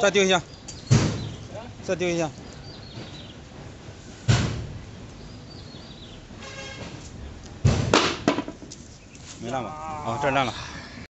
再丢一下。再丢一下。没烂吧啊这烂了。